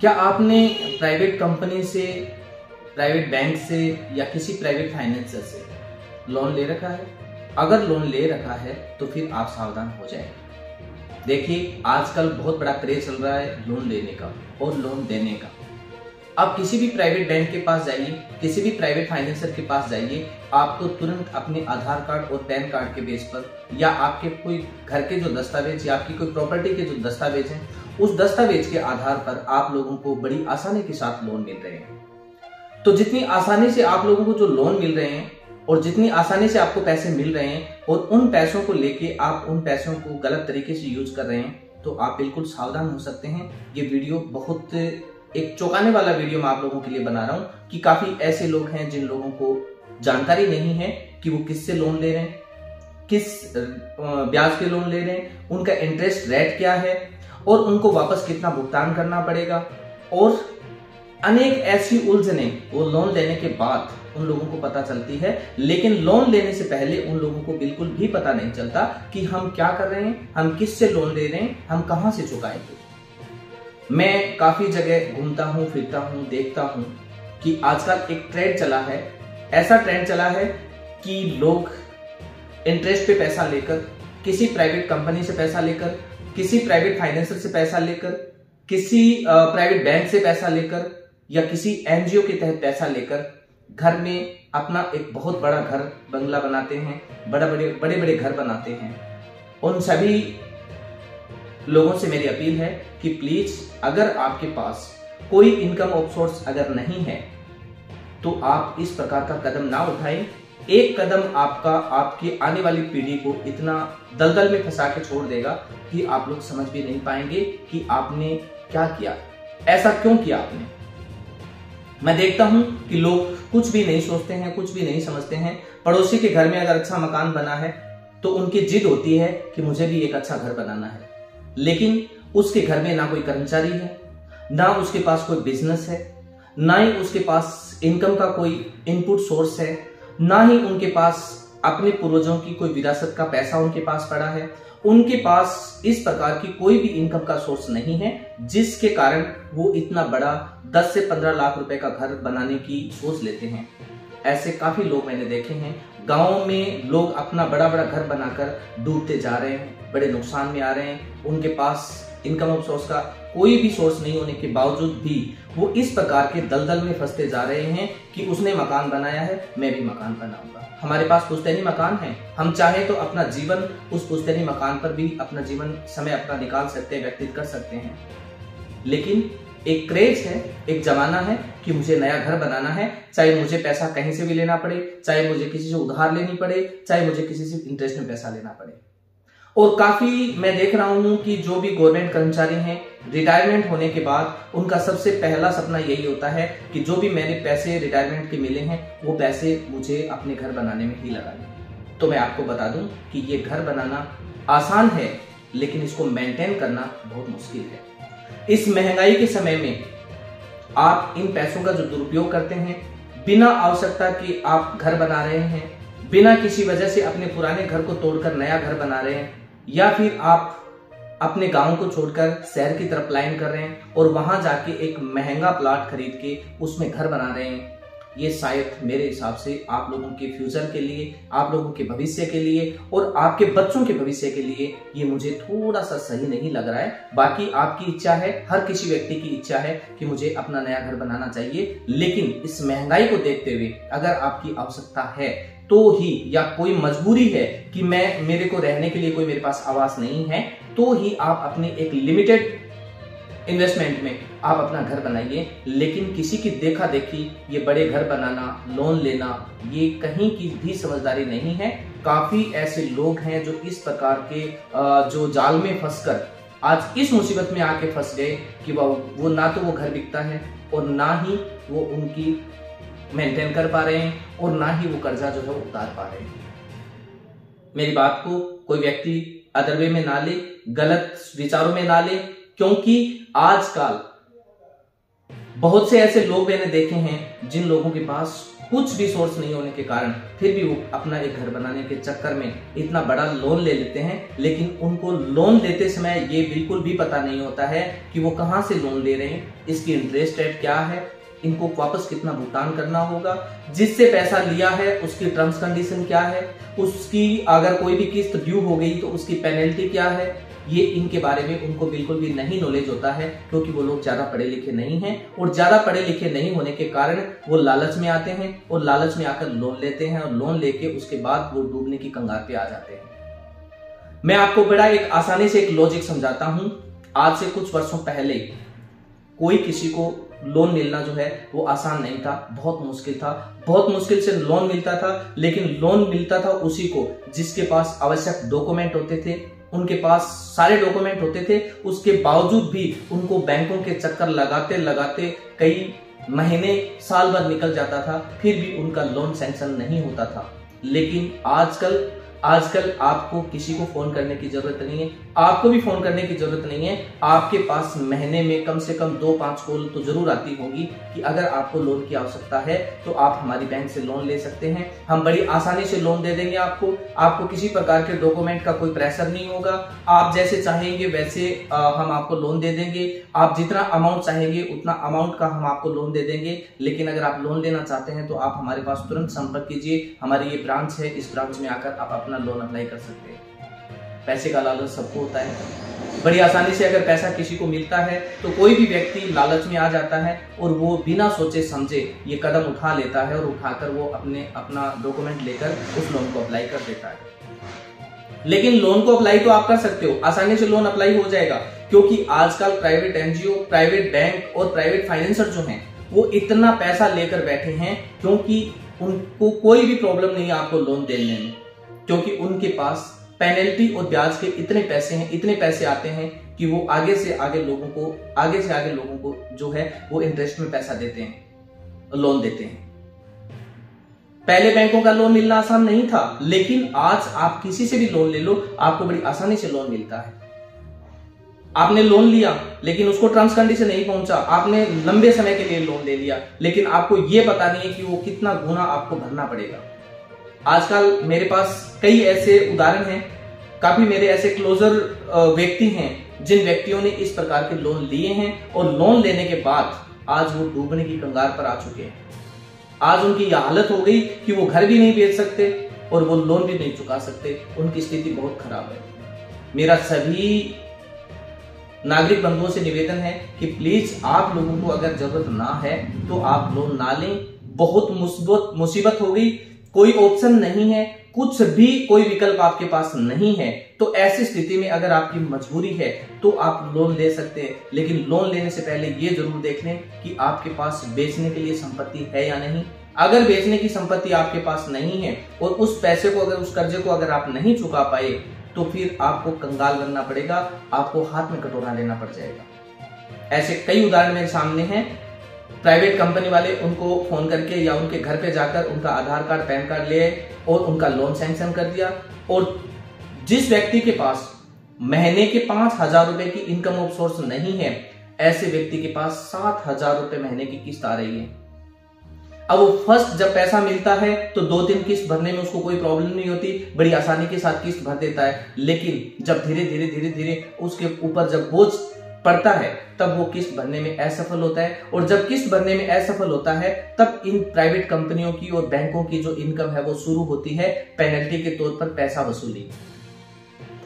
क्या आपने private company से प्राइवेट बैंक से या किसी प्राइवेट फाइनेंसर से लोन ले रखा है? अगर लोन ले रखा है तो फिर आप सावधान हो जाए। देखिए, आजकल बहुत बड़ा क्रेज चल रहा है लोन लेने का और लोन देने का। आप किसी भी प्राइवेट बैंक के पास जाइए, किसी भी प्राइवेट फाइनेंसर के पास जाइए, आपको तुरंत अपने आधार कार्ड और पैन कार्ड के बेस पर या आपके कोई घर के जो दस्तावेज़ या आपकी कोई प्रॉपर्टी के जो दस्तावेज़ हैं, उस दस्तावेज़ के आधार पर आप लोगों को बड़ी आसानी के साथ लोन मिल रहे हैं। तो जितनी आसानी से आप लोगों को जो लोन मिल रहे हैं और जितनी आसानी से आपको पैसे मिल रहे हैं और उन पैसों को लेके आप उन पैसों को गलत तरीके से यूज़ कर रहे हैं तो आप बिल्कुल सावधान हो सकते हैं। ये वीडियो बहुत एक चौंकाने वाला वीडियो मैं आप लोगों के लिए बना रहा हूँ कि काफ़ी ऐसे लोग हैं जिन लोगों को जानकारी नहीं है कि वो किससे लोन ले रहे हैं, किस ब्याज के लोन ले रहे हैं, उनका इंटरेस्ट रेट क्या है, और उनको वापस कितना भुगतान करना पड़ेगा, और अनेक ऐसी उलझने वो लोन लेने के बाद उन लोगों को पता चलती है, लेकिन लोन लेने से पहले उन लोगों को बिल्कुल भी पता नहीं चलता कि हम क्या कर रहे हैं, हम किस से लोन ले रहे हैं, हम कहाँ से चुकाएँगे। मैं काफ़ी जगह घूमता हूँ, फिरता हूँ, देखता हूँ कि आजकल एक ट्रेंड चला है। ऐसा ट्रेंड चला है कि लोग इंटरेस्ट पे पैसा लेकर, किसी प्राइवेट कंपनी से पैसा लेकर, किसी प्राइवेट फाइनेंसर से पैसा लेकर, किसी प्राइवेट बैंक से पैसा लेकर या किसी एनजीओ के तहत पैसा लेकर घर में अपना एक बहुत बड़ा घर, बंगला बनाते हैं बड़ा बड़े बड़े बड़े घर बनाते हैं। उन सभी लोगों से मेरी अपील है कि प्लीज़ अगर आपके पास कोई इनकम ऑफ़ सोर्स अगर नहीं है तो आप इस प्रकार का कदम ना उठाएँ। एक कदम आपका, आपकी आने वाली पीढ़ी को इतना दलदल में फंसा के छोड़ देगा कि आप लोग समझ भी नहीं पाएँगे कि आपने क्या किया। ऐसा क्यों किया आपने? मैं देखता हूँ कि लोग कुछ भी नहीं सोचते हैं, कुछ भी नहीं समझते हैं। पड़ोसी के घर में अगर अच्छा मकान बना है तो उनकी जिद होती है कि मुझे भी एक अच्छा घर बनाना है। लेकिन उसके घर में ना कोई कर्मचारी है, ना उसके पास कोई बिज़नेस है, ना ही उसके पास इनकम का कोई इनपुट सोर्स है, ना ही उनके पास अपने पूर्वजों की कोई विरासत का पैसा उनके पास पड़ा है, उनके पास इस प्रकार की कोई भी इनकम का सोर्स नहीं है, जिसके कारण वो इतना बड़ा 10 से 15 लाख रुपए का घर बनाने की सोच लेते हैं। ऐसे काफ़ी लोग मैंने देखे हैं गाँव में लोग अपना बड़ा बड़ा घर बनाकर डूबते जा रहे हैं, बड़े नुकसान में आ रहे हैं। उनके पास इनकम ऑफ़ सोर्स का कोई भी सोर्स नहीं होने के बावजूद भी वो इस प्रकार के दलदल में फंसते जा रहे हैं कि उसने मकान बनाया है, मैं भी मकान बनाऊँगा। हमारे पास पुश्तैनी मकान है। हम चाहे तो अपना जीवन उस पुश्तैनी मकान पर भी अपना जीवन, समय अपना निकाल सकते हैं, व्यतीत कर सकते हैं। लेकिन एक क्रेज है, एक जमाना है कि मुझे नया घर बनाना है, चाहे मुझे पैसा कहीं से भी लेना पड़े, चाहे मुझे किसी से उधार लेनी पड़े, चाहे मुझे किसी से इंटरेस्ट में पैसा लेना पड़े। और काफ़ी मैं देख रहा हूँ कि जो भी गवर्नमेंट कर्मचारी हैं रिटायरमेंट होने के बाद उनका सबसे पहला सपना यही होता है कि जो भी मैंने पैसे रिटायरमेंट के मिले हैं, वो पैसे मुझे अपने घर बनाने में ही लगाने तो मैं आपको बता दूँ कि ये घर बनाना आसान है, लेकिन इसको मेंटेन करना बहुत मुश्किल है। इस महँगाई के समय में आप इन पैसों का जो दुरुपयोग करते हैं, बिना आवश्यकता के आप घर बना रहे हैं, बिना किसी वजह से अपने पुराने घर को तोड़कर नया घर बना रहे हैं, या फिर आप अपने गाँव को छोड़कर शहर की तरफ़ लाइन कर रहे हैं और वहाँ जाके एक महँगा प्लाट खरीद के उसमें घर बना रहे हैं ये शायद मेरे हिसाब से आप लोगों के फ्यूचर के लिए, आप लोगों के भविष्य के लिए और आपके बच्चों के भविष्य के लिए ये मुझे थोड़ा सा सही नहीं लग रहा है। बाकी आपकी इच्छा है, हर किसी व्यक्ति की इच्छा है कि मुझे अपना नया घर बनाना चाहिए। लेकिन इस महँगाई को देखते हुए अगर आपकी आवश्यकता है तो ही या कोई मजबूरी है कि मैं, मेरे को रहने के लिए कोई मेरे पास आवास नहीं है तो ही आप अपने एक लिमिटेड इन्वेस्टमेंट में आप अपना घर बनाइए, लेकिन किसी की देखा देखी ये बड़े घर बनाना लोन लेना, ये कहीं की भी समझदारी नहीं है। काफ़ी ऐसे लोग हैं जो इस प्रकार के जो जाल में फंसकर आज इस मुसीबत में आके फंस गए कि वो वो ना तो वो घर बिकता है और ना ही वो उनकी मेंटेन कर पा रहे हैं और ना ही वो कर्जा जो है उतार पा रहे हैं। मेरी बात को कोई व्यक्ति अदरवे में ना ले, गलत विचारों में ना ले क्योंकि आजकल बहुत से ऐसे लोग मैंने देखे हैं जिन लोगों के पास कुछ भी सोर्स नहीं होने के कारण फिर भी वो अपना एक घर बनाने के चक्कर में इतना बड़ा लोन ले लेते हैं, लेकिन उनको लोन लेते समय ये बिल्कुल भी पता नहीं होता है कि वो कहाँ से लोन ले रहे हैं, इसकी इंटरेस्ट रेट क्या है इनको वापस कितना भुगतान करना होगा, जिससे पैसा लिया है, उसकी टर्म्स कंडीशन क्या है, उसकी अगर कोई भी किस्त ड्यू हो गई तो उसकी पेनल्टी क्या है, ये इनके बारे में उनको बिल्कुल भी नहीं नॉलेज होता है, क्योंकि वो लोग ज़्यादा पढ़े लिखे नहीं हैं और ज़्यादा पढ़े लिखे नहीं होने के कारण वो लालच में आते हैं और लालच में आकर लोन लेते हैं और लोन लेके उसके बाद वो डूबने की कंगार पे आ जाते हैं। मैं आपको बड़ा एक आसानी से एक लॉजिक समझाता हूँ। आज से कुछ वर्षों पहले कोई किसी को लोन मिलना जो है, वो आसान नहीं था, बहुत मुश्किल था। बहुत मुश्किल से लोन मिलता था, लेकिन लोन मिलता था उसी को जिसके पास आवश्यक डॉक्यूमेंट होते थे, उनके पास सारे डॉक्यूमेंट होते थे, उसके बावजूद भी उनको बैंकों के चक्कर लगाते लगाते कई महीने, साल भर निकल जाता था, फिर भी उनका लोन सैंक्शन नहीं होता था। लेकिन आजकल आजकल आपको किसी को फ़ोन करने की ज़रूरत नहीं है, आपको भी फ़ोन करने की ज़रूरत नहीं है। आपके पास महीने में कम से कम दो पाँच कॉल तो ज़रूर आती होगी कि अगर आपको लोन की आवश्यकता है तो आप हमारी बैंक से लोन ले सकते हैं। हम बड़ी आसानी से लोन दे देंगे आपको। आपको किसी प्रकार के डॉक्यूमेंट का कोई प्रेशर नहीं होगा। आप जैसे चाहेंगे वैसे हम आपको लोन दे देंगे। आप जितना अमाउंट चाहेंगे, उतना अमाउंट का हम आपको लोन दे देंगे। लेकिन अगर आप लोन लेना चाहते हैं तो आप हमारे पास तुरंत संपर्क कीजिए। हमारी ये ब्रांच है, इस ब्रांच में आकर आप अपना लोन अप्लाई कर सकते हैं। पैसे का लालच सबको होता है। बड़ी आसानी से अगर पैसा किसी को मिलता है तो कोई भी व्यक्ति लालच में आ जाता है और वो बिना सोचे समझे ये कदम उठा लेता है और उठाकर वो अपने, अपना डॉक्यूमेंट लेकर उस लोन को अप्लाई कर देता है। लेकिन लोन को अप्लाई तो आप कर सकते हो। आसानी से लोन अप्लाई हो जाएगा, क्योंकि आजकल प्राइवेट एनजीओ प्राइवेट बैंक और प्राइवेट फाइनेंसर जो हैं, वो इतना पैसा लेकर बैठे हैं, क्योंकि उनको कोई भी प्रॉब्लम नहीं है आपको लोन देने में। क्योंकि उनके पास पेनल्टी और ब्याज के इतने पैसे हैं, इतने पैसे आते हैं कि वो आगे से आगे लोगों को, आगे से आगे लोगों को जो है वो इंटरेस्ट में पैसा देते हैं लोन देते हैं। पहले बैंकों का लोन मिलना आसान नहीं था, लेकिन आज आप किसी से भी लोन ले लो, आपको बड़ी आसानी से लोन मिलता है। आपने लोन लिया, लेकिन उसको टर्म्स कंडीशन नहीं पहुँचा। आपने लंबे समय के लिए लोन ले लिया, लेकिन आपको यह पता नहीं है कि वो कितना गुना आपको भरना पड़ेगा। आजकल मेरे पास कई ऐसे उदाहरण हैं। काफ़ी मेरे ऐसे क्लोजर व्यक्ति हैं, जिन व्यक्तियों ने इस प्रकार के लोन लिए हैं और लोन लेने के बाद आज वो डूबने की कंगार पर आ चुके हैं। आज उनकी यह हालत हो गई कि वो घर भी नहीं बेच सकते और वो लोन भी नहीं चुका सकते। उनकी स्थिति बहुत खराब है। मेरा सभी नागरिक बंधुओं से निवेदन है कि प्लीज़ आप लोगों को अगर ज़रूरत ना है तो आप लोन ना लें। बहुत मुसीबत मुसीबत हो गई। कोई ऑप्शन नहीं है, कुछ भी कोई विकल्प आपके पास नहीं है तो ऐसी स्थिति में अगर आपकी मजबूरी है तो आप लोन ले सकते हैं। लेकिन लोन लेने से पहले ये ज़रूर देख लें कि आपके पास बेचने के लिए संपत्ति है या नहीं। अगर बेचने की संपत्ति आपके पास नहीं है और उस पैसे को अगर, उस कर्जे को अगर आप नहीं चुका पाए तो फिर आपको कंगाल बनना पड़ेगा, आपको हाथ में कटोरा लेना पड़ जाएगा। ऐसे कई उदाहरण मेरे सामने हैं प्राइवेट कंपनी वाले उनको फ़ोन करके या उनके घर पे जाकर उनका आधार कार्ड, पैन कार्ड ले और उनका लोन सैंक्शन कर दिया। और जिस व्यक्ति के पास महीने के पाँच हज़ार रुपए की इनकम ऑफ़ सोर्स नहीं है, ऐसे व्यक्ति के पास सात हज़ार रुपए महीने की किस्त आ रही है। अब वो फ़र्स्ट जब पैसा मिलता है तो दो तीन किस्त भरने में उसको कोई प्रॉब्लम नहीं होती। बड़ी आसानी के साथ किस्त भर देता है। लेकिन जब धीरे धीरे धीरे धीरे उसके ऊपर जब बोझ पड़ता है, तब वो किस्त भरने में असफल होता है। और जब किस्त भरने में असफल होता है, तब इन प्राइवेट कंपनियों की और बैंकों की जो इनकम है, वो शुरू होती है पेनल्टी के तौर पर पैसा वसूली।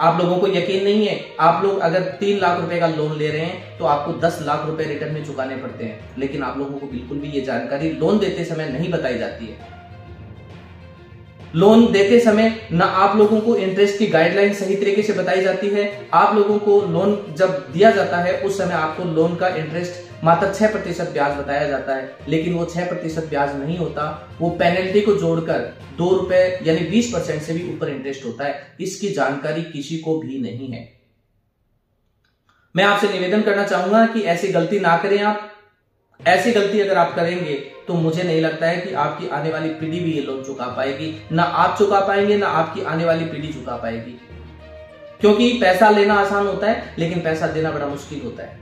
आप लोगों को यकीन नहीं है, आप लोग अगर तीन लाख रुपए का लोन ले रहे हैं तो आपको दस लाख रुपए रिटर्न में चुकाने पड़ते हैं। लेकिन आप लोगों को बिल्कुल भी ये जानकारी लोन देते समय नहीं बताई जाती है। लोन देते समय ना आप लोगों को इंटरेस्ट की गाइडलाइन सही तरीके से बताई जाती है। आप लोगों को लोन जब दिया जाता है, उस समय आपको लोन का इंटरेस्ट मात्र छह प्रतिशत ब्याज बताया जाता है। लेकिन वो छह प्रतिशत ब्याज नहीं होता। वो पेनल्टी को जोड़कर दो रुपए यानी बीस परसेंट से भी ऊपर इंटरेस्ट होता है। इसकी जानकारी किसी को भी नहीं है। मैं आपसे निवेदन करना चाहूँगा कि ऐसी गलती ना करें आप। ऐसी गलती अगर आप करेंगे तो मुझे नहीं लगता है कि आपकी आने वाली पीढ़ी भी ये लोन चुका पाएगी। ना आप चुका पाएँगे, ना आपकी आने वाली पीढ़ी चुका पाएगी। क्योंकि पैसा लेना आसान होता है, लेकिन पैसा देना बड़ा मुश्किल होता है।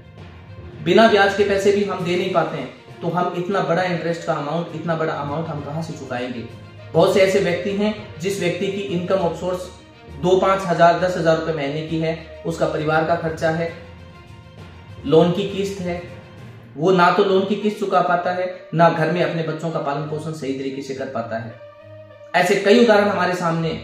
बिना ब्याज के पैसे भी हम दे नहीं पाते हैं तो हम इतना बड़ा इंटरेस्ट का अमाउंट इतना बड़ा अमाउंट हम कहाँ से चुकाएँगे? बहुत से ऐसे व्यक्ति हैं, जिस व्यक्ति की इनकम ऑफ़ सोर्स दो पाँच हज़ार, दस हज़ार रुपए महीने की है, उसका परिवार का खर्चा है लोन की किस्त है वो ना तो लोन की किस्त चुका पाता है, ना घर में अपने बच्चों का पालन पोषण सही तरीके से कर पाता है। ऐसे कई उदाहरण हमारे सामने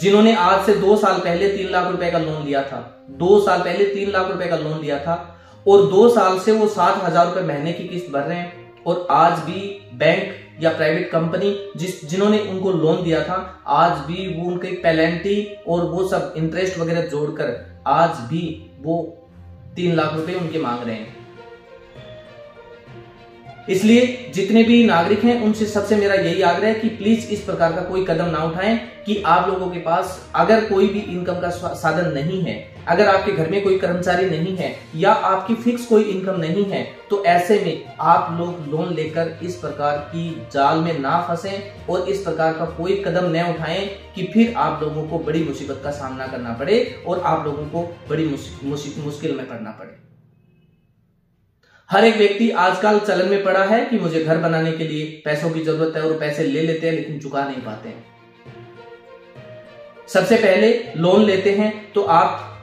जिन्होंने आज से दो साल पहले तीन लाख रुपए का लोन लिया था। दो साल पहले तीन लाख रुपए का लोन लिया था और दो साल से वो सात हज़ार रुपए महीने की किस्त भर रहे हैं। और आज भी बैंक या प्राइवेट कंपनी जिस, जिन्होंने उनको लोन दिया था, आज भी वो उनके पेलेंटी और वो सब इंटरेस्ट वगैरह जोड़कर आज भी वो तीन लाख रुपए उनके मांग रहे हैं। इसलिए जितने भी नागरिक हैं, उनसे सबसे मेरा यही आग्रह है कि प्लीज़ इस प्रकार का कोई कदम ना उठाएँ कि आप लोगों के पास अगर कोई भी इनकम का साधन नहीं है, अगर आपके घर में कोई कर्मचारी नहीं है या आपकी फिक्स कोई इनकम नहीं है तो ऐसे में आप लोग लोन लेकर इस प्रकार की जाल में ना फंसे और इस प्रकार का कोई कदम न उठाएँ कि फिर आप लोगों को बड़ी मुसीबत का सामना करना पड़े और आप लोगों को बड़ी मुश्किल में पड़ना पड़े। हर एक व्यक्ति आजकल चलन में पड़ा है कि मुझे घर बनाने के लिए पैसों की ज़रूरत है और पैसे ले लेते हैं, लेकिन चुका नहीं पाते हैं। सबसे पहले लोन लेते हैं तो आप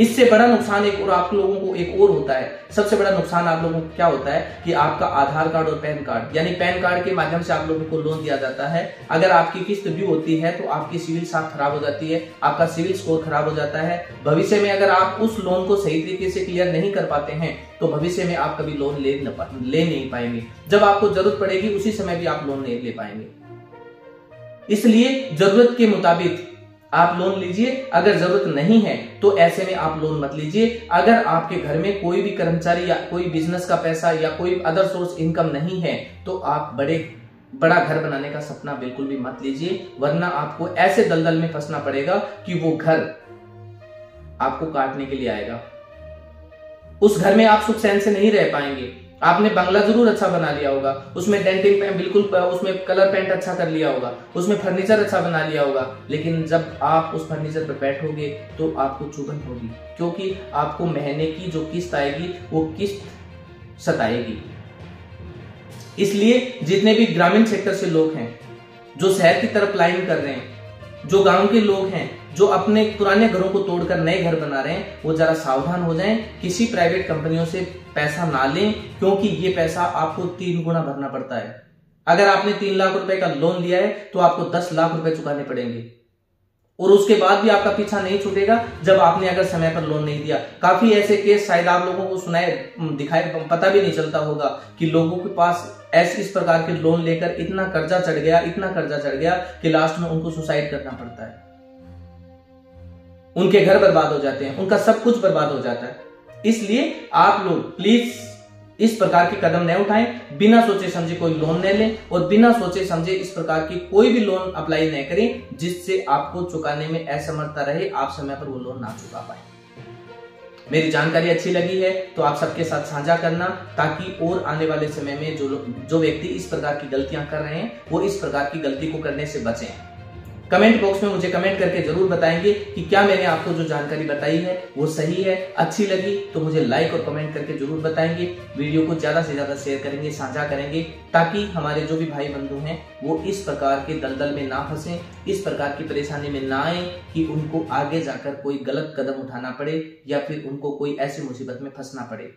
इससे बड़ा नुकसान एक और आप लोगों को एक और होता है। सबसे बड़ा नुकसान आप लोगों को क्या होता है कि आपका आधार कार्ड और पैन कार्ड, यानी पैन कार्ड के माध्यम से आप लोगों को लोन दिया जाता है। अगर आपकी किस्त ड्यू होती है तो आपकी सिविल साफ़ खराब हो जाती है, आपका सिविल स्कोर खराब हो जाता है। भविष्य में अगर आप उस लोन को सही तरीके से क्लियर नहीं कर पाते हैं तो भविष्य में आप कभी लोन ले ले नहीं पाएँगे। जब आपको ज़रूरत पड़ेगी, उसी समय भी आप लोन नहीं ले पाएँगे। इसलिए ज़रूरत के मुताबिक आप लोन लीजिए, अगर ज़रूरत नहीं है तो ऐसे में आप लोन मत लीजिए। अगर आपके घर में कोई भी कर्मचारी या कोई बिज़नेस का पैसा या कोई अदर सोर्स इनकम नहीं है तो आप बड़े, बड़ा घर बनाने का सपना बिल्कुल भी मत लीजिए, वरना आपको ऐसे दलदल में फंसना पड़ेगा कि वो घर आपको काटने के लिए आएगा। उस घर में आप सुख सैन से नहीं रह पाएँगे। आपने बंगला ज़रूर अच्छा बना लिया होगा। उसमें डेंटिंग पेंट बिल्कुल, उसमें कलर पेंट अच्छा कर लिया होगा। उसमें फर्नीचर अच्छा बना लिया होगा। लेकिन जब आप उस फर्नीचर पर बैठोगे तो आपको चुभन होगी। क्योंकि आपको महीने की जो किस्त आएगी, वो किस्त सताएगी। इसलिए जितने भी ग्रामीण सेक्टर से लोग हैं, जो शहर की तरफ़ लाइन कर रहे हैं, जो गाँव के लोग हैं जो अपने पुराने घरों को तोड़कर नए घर बना रहे हैं, वो जरा सावधान हो जाएँ, किसी प्राइवेट कंपनियों से पैसा ना लें, क्योंकि ये पैसा आपको तीन गुना भरना पड़ता है। अगर आपने तीन लाख रुपए का लोन लिया है तो आपको दस लाख रुपए चुकाने पड़ेंगे। और उसके बाद भी आपका पीछा नहीं छूटेगा, जब आपने अगर समय पर लोन नहीं दिया। काफ़ी ऐसे केस शायद आप लोगों को सुनाए, दिखाए, पता भी नहीं चलता होगा कि लोगों के पास ऐसे इस प्रकार के लोन लेकर इतना कर्जा चढ़ गया, इतना कर्जा चढ़ गया कि लास्ट में उनको सुसाइड करना पड़ता है। उनके घर बर्बाद हो जाते हैं, उनका सब कुछ बर्बाद हो जाता है। इसलिए आप लोग प्लीज़ इस प्रकार के कदम न उठाएँ, बिना सोचे समझे कोई लोन न लें और बिना सोचे समझे इस प्रकार की कोई भी लोन अप्लाई न करें, जिससे आपको चुकाने में असमर्थता रहे, आप समय पर वो लोन ना चुका पाए। मेरी जानकारी अच्छी लगी है तो आप सबके साथ साझा करना, ताकि और आने वाले समय में जो जो व्यक्ति इस प्रकार की गलतियाँ कर रहे हैं, वो इस प्रकार की गलती को करने से बचें। कमेंट बॉक्स में मुझे कमेंट करके ज़रूर बताएँगे कि क्या मैंने आपको जो जानकारी बताई है, वो सही है, अच्छी लगी तो मुझे लाइक और कमेंट करके ज़रूर बताएँगे। वीडियो को ज़्यादा से ज़्यादा शेयर करेंगे, साझा करेंगे, ताकि हमारे जो भी भाई बंधु हैं, वो इस प्रकार के दलदल में ना फंसे, इस प्रकार की परेशानी में ना आए कि उनको आगे जाकर कोई गलत कदम उठाना पड़े या फिर उनको कोई ऐसी मुसीबत में फंसना पड़े।